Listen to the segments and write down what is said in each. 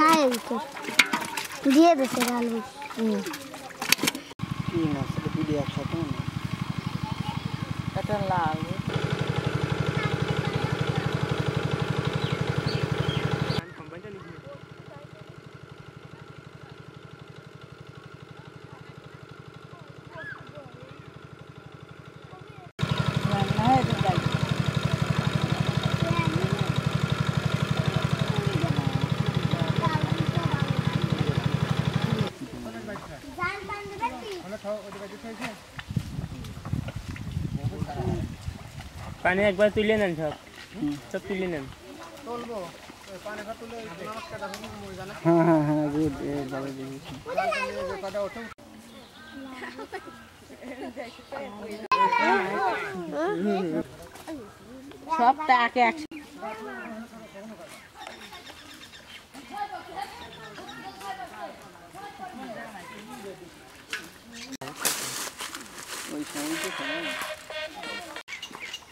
নাই দিয়ে দিছে বুস কি না সেটা দুটি একসাথে এটা লাল। পানি একবার তুলে নেন সব। সব তুলে নেন। হ্যাঁ হ্যাঁ হ্যাঁ গুড একে একসাথে ওই সময় তো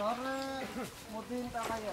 너를 모든 따가요.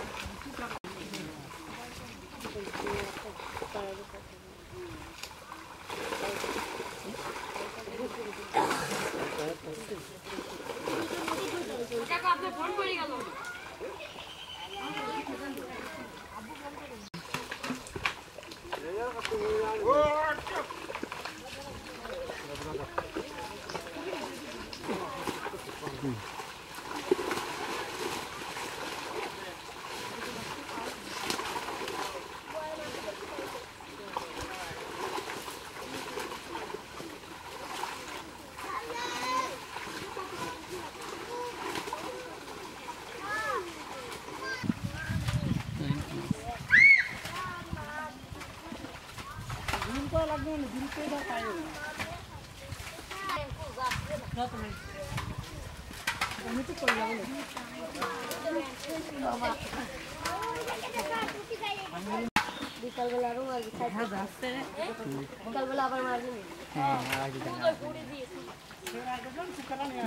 aqui. Laguna, não tem batalha. Não, também. বিকালবেলা আরও মারবি বিকালবেলা আবার মারবি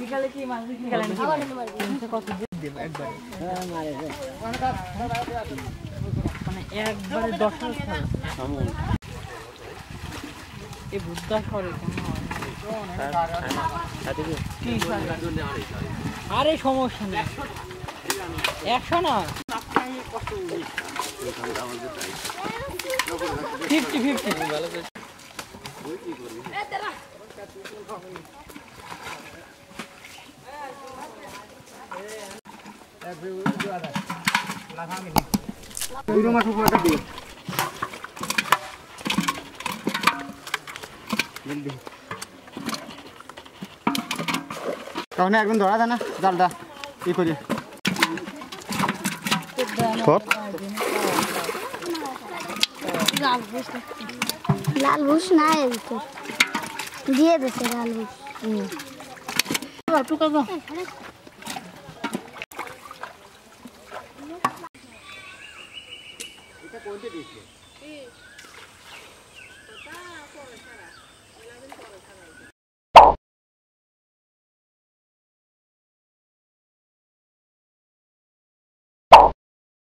বিকালে কি মাছ বিকালে নাকি আবার এনে মারবি হ্যাঁ মারে মানে একবারে দশ এই বুদ্ধা কেন কি হয়? আরে সমস্যা নেই। একশো না? ফিফটি ফিফটি ওই রুমা শুকুয়াটা দিও জলদি তখন একদম ধরা যায় না জালটা ই করি লাল বুস লাল বুস নাই এর ভিতর দিয়ে দিছে লাল বুস একটু করবো